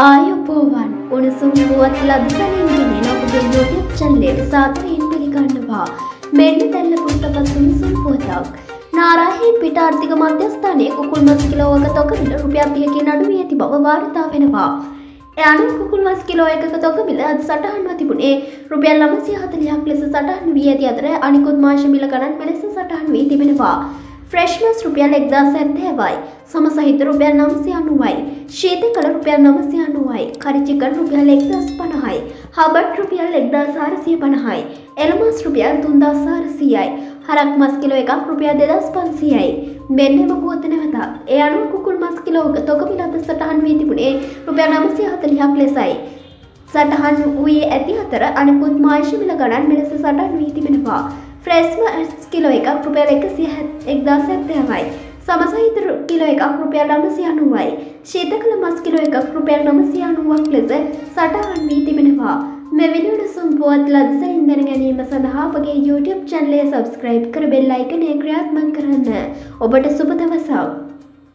ආයුබෝවන් උණුසුම් පුවත් ලබසනින් ගෙනෙන ඔබගේ YouTube චැනලයට සාදරයෙන් පිළිගන්නවා. මෙන්න දැල්ල පුස්තකත් උණුසුම් පුවතක්. නාරාහි පිට ආර්ථික මධ්‍යස්ථානයේ කුකුල් මස් කිලෝවක තොගමිල රුපියල් 30කින් අඩු වී ඇති බව වාර්තා වෙනවා. ඒ අනුව කුකුල් මස් කිලෝ එකක තොගමිල අද සටහන්ව තිබුණේ රුපියල් 940ක් ලෙස සටහන් වී ඇති අතර අනිකුත් මාංශ මිල ගණන් මෙලෙස සටහන් වී තිබෙනවා. ෆ්‍රෙශ්මස් රුපියල් එක්දා සැත්තෑවයි සමසහිත රුපියල් නම්සය අනුවයි ශීතකල රුපියල් නමසය අනුවයි කරිචිකන් රුපියල් එක්දස් පණහයි හබට් රුපියල් එක්දා සාරසිය පණහයි එළමස් රුපියල් තුන්දා සාරසියයි හරක් මස් කිලෝ එකක් රුපියල් දෙදස් පන්සියයි මෙන්නම පුවත නැවත. ඒ අනුව කුකුල් මස් කිලෝක තොකමිලත සටහන් වී තිබුණේ රුපියල් නමසය හතලිහක් ලෙසයි. සටහන් වූයේ ඇති අතර අනිකුත් මාංශමිල ගණන් මෙලෙස සටහන් වී තිබෙනවා. ෆ්‍රෙස්ම කිලෝ එකක් රුපියල් එකසිය එක්දා සැත්තෑවයි සමසහිත කිලෝ එකක් රුපියල් නමසි අනුවයි ශීතකල මස් කිලෝ එකක් රුපියල් නමසි අනුවක් ලෙස සටහන් වී තිබෙනවා. මෙවිනිට සුම්පුවත් ලදසරින් දැන ගැනීම සඳහා අපගේ YouTube චැනලය සබස්ක්‍රයිබ් කර බෙල් අයිකනය ක්‍රියාත්මක කරන්න. ඔබට සුබ දවසක්.